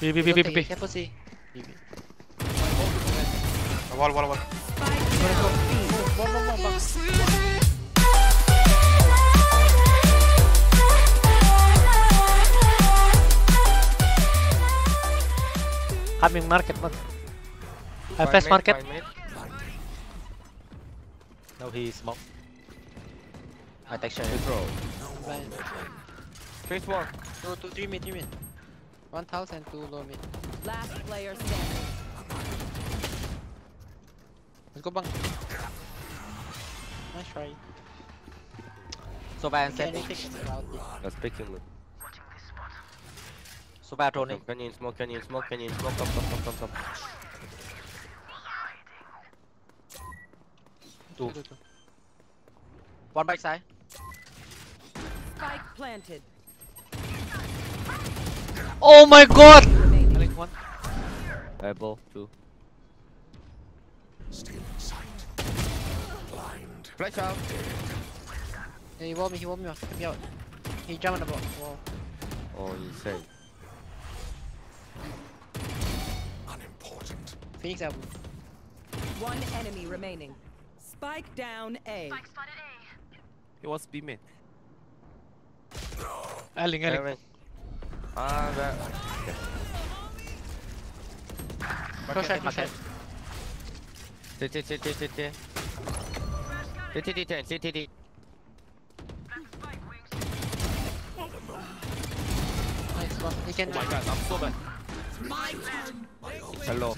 B B B B B B. Careful C. B B. Wall, wall, wall. One more more bang. Coming market man. I Five flash market. five mid. No, he smoke. I take shot. Control. Blind. Face one. Two, two, three mid, three mid. One house low mid. Last player standing. Let's go bang. Nice try. So bad and Can set. anything about it. Let's pick him. Look. So bad droning. Can you smoke? Can you smoke? Can you smoke? Come, come, come, come, come. Two. One back side. Spike planted. Oh my god! Remaining. Alex one. Elbow two. Flash out. Yeah, he walled me, he walled me off. Get me out. He jumped on the ball. Wall. Oh, insane. Phoenix album. One enemy remaining. Spike down A. Spike spotted A. He was B mid. Aling, aling. Seven. Ah, that. Close shot. CT, CT, CT. CT, 10, CT. Nice one. He can. Oh my god, I'm so bad. Hello.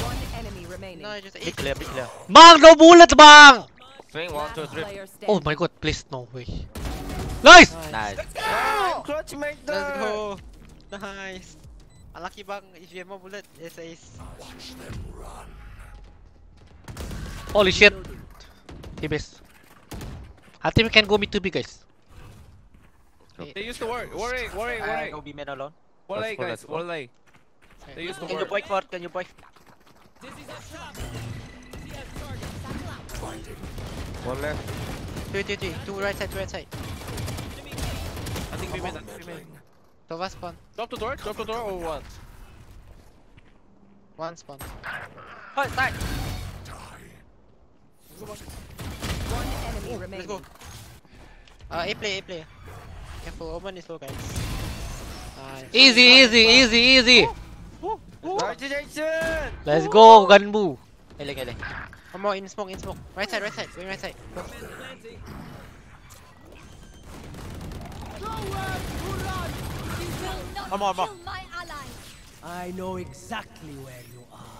One enemy remaining. No, just eight. clear, big clear. Bang! No bullets bang! Swing, one, two, three. Oh my god, please no way. Nice! Nice. Nice. Oh, clutch mate. Let's go. Nice. Unlucky bang. If you have more bullet, it's ace. Holy shit. He best. I think we can go mid to B guys. They used to work. Worry, worry, I worry. go be mid alone. Wall Let's A, go, guys. let's go. Wall A. They used to Can you work. break for? Can you break? One left. Two, two, two. Two right side, two right side. I think B mid. I think B mid. Tova spawn. Drop the door. Drop the door or one. One spawn. Hold side. One enemy remaining. Let's go. Uh, A play, A play. Careful, Omen is low, guys. Nice. Easy, easy, easy, easy. Congratulations! Let's go, Ganbu. Ailing, ailing. One more in smoke, in smoke. Right side, right side. Going right side. Go. One more, one more. I know exactly where you are.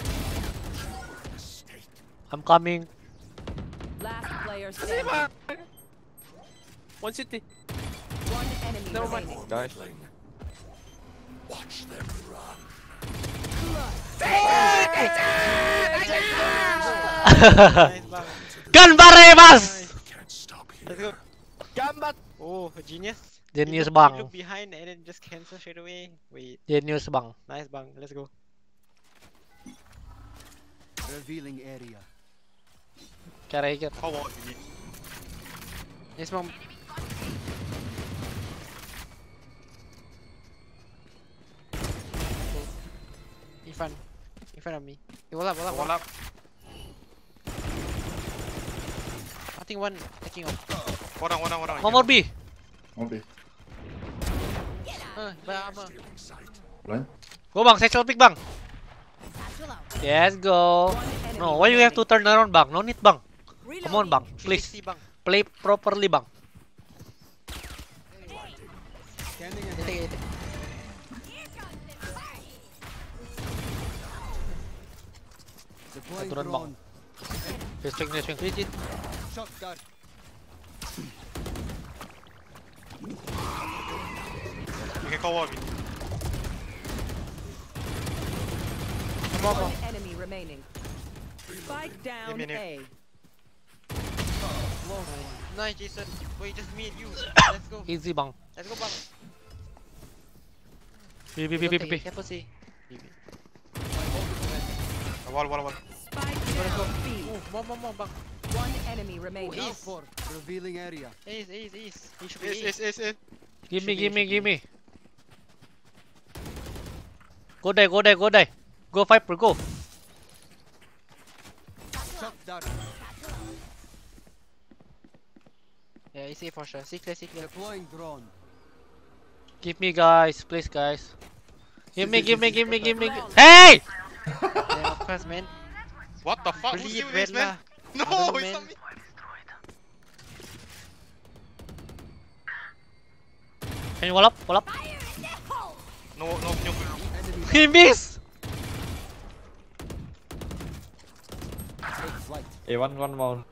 I'm coming. Last player standing. One city. One enemy Never mind. Nice. nice bang. Ganbarebas! Let's go. Gambat! Oh, genius. Genius You look, bang. You look behind and then just cancel straight away. Wait, Genius bang. nice bang. Let's go. Revealing area. Carry it. How wall you need? Yes, mom. In front. In front of me. Hey, wall up, wall up, wall Wall up. up. I think one taking off. One down, one down, one down. One more B. One B. Uh, by armor. Blind. Go bang, sexual pick bang. Yes, go. No, why you have to turn around bang? No need bang. Come on bang, please. 360 bang. Play properly bang. Scanning They ahead. take it, You can call wall B. Come on, One enemy remaining. Spike down. A. Nice, Jason. Wait, just me and you. Let's go. Easy bang. Let's go, bang. B, B, B, Go B, B. Careful, C. Wall, wall, wall. Spike down B. Oh, more, more, more, bang. One enemy remaining. Oh, Now revealing area. Ace, ace, ace. He should be Ace, ace. ace, ace, ace. Gimme, gimme, gimme. Go there, go there, go there. Go Viper, go. Shock dart. Yeah, AC for sure. See clear, see clear. Deploying drone. Give me, guys, please, guys. Give me, give me, give me, give me. Hey! yeah, of course, man. What the fuck? Who's Believe doing this, man? No, don't know, it's not me. Can you wall up? Wall up? No, no, no. Enemy He missed! take. Hey, one, one more.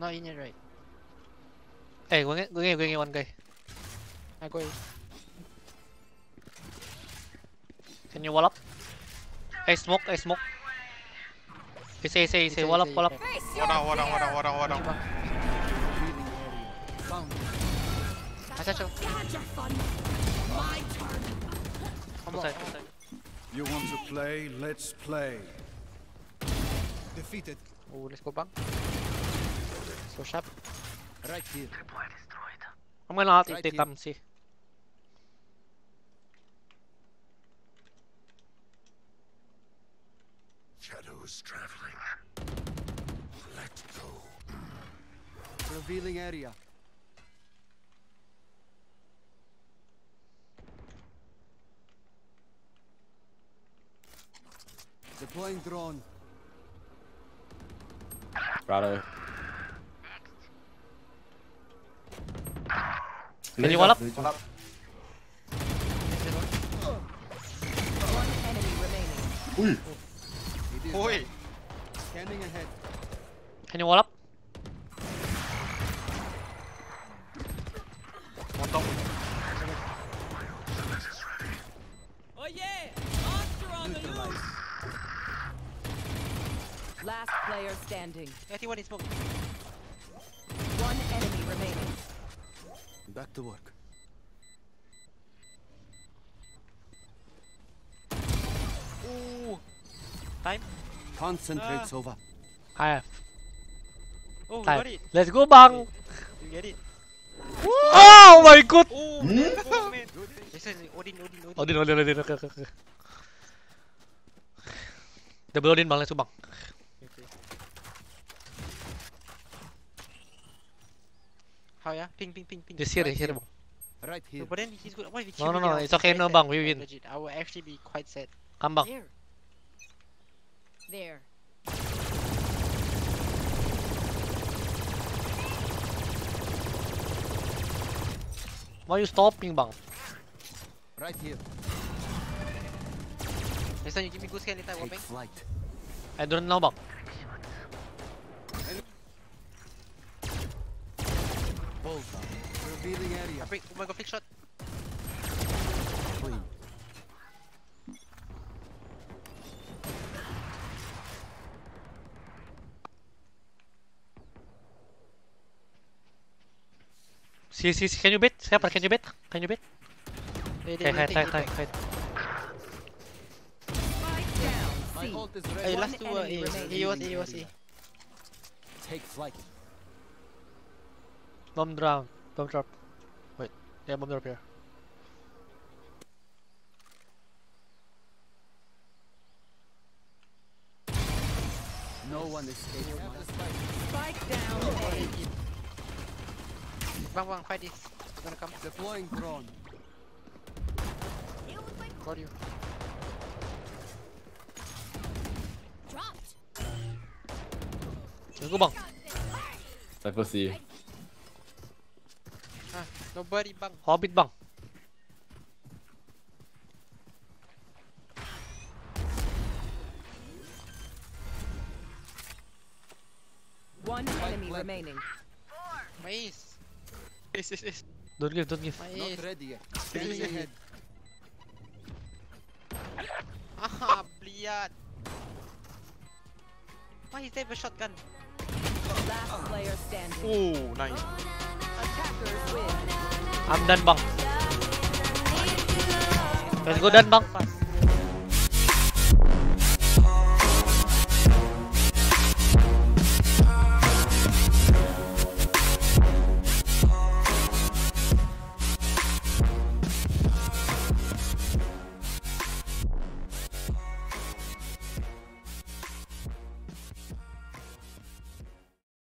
Not in yet, right? Hey, go get, go get, go get one guy. I go. Can you wall up? Hey, smoke, hey, smoke. He say, say, he say, Say, wall up, wall up. yeah. One down, one down, one down, one down, one down. Revealing area. Found. I touch him. Come Two on. side, two side. You want to play? Let's play. Defeated. Oh, let's go bang. So sharp. Right here. I'm gonna ult if Right they here. come, see. Shadows traveling. Let go. Revealing area. Deploying drone. Brother. Can you wall up? One enemy remaining. Ui, It is Oi. done. Scanning ahead. Can you wall up? One down. Neutralized. Last player standing. 81 is smoke. One enemy remaining. Back to work. Ooh. Time. Concentrate, Ah. Sova. I have. Oh, Time. got it. Let's go, bang! You get it. Oh my god! Oh, Hmm? let's go, man. This is Odin, Odin, Odin. Odin, Odin, Odin, okay, okay, okay. Double Odin bang, let's go bang. How yeah? Ping, ping, ping, ping. This here, Right this here here. bang. Right here. No, but then he's good. What if he No, no, no, it's okay, no sad. bang, we win. Legit, I will actually be quite sad. Come bang. There. There. Why are you stopping bang? Right here. Next time you give me good scan later, Take Wapeng. flight. I don't know bang. Bullseye. Revealing area. Break, oh my god, flick shot. Clean. See, see, see, can you bet? Siapa, can you bet? Can you bet? They, they Okay, will hide, take hide, it hide, back. hide. Spike down. My C. ult is Hey, ready. One last two uh, enemy A. remaining. A was A was A. Area. Take flight. Bomb drop. Bomb drop. Wait. Yeah, bomb drop here. No one escapes my spike. Spike down A. Bang, bang, fight this. I'm gonna come. Deploying drone. Got you. Dropped. Let's go bang. Cypher C. Nobody bang. Hobbit bang. One enemy planted. remaining. My ace. Ace, ace, ace. Don't give, don't give. My Not ace. ready yet. Scanning Easy. ahead. Ah, bliat. Why is there a shotgun? Last player standing. Oh, nice. I'm done bang. Let's go done bang.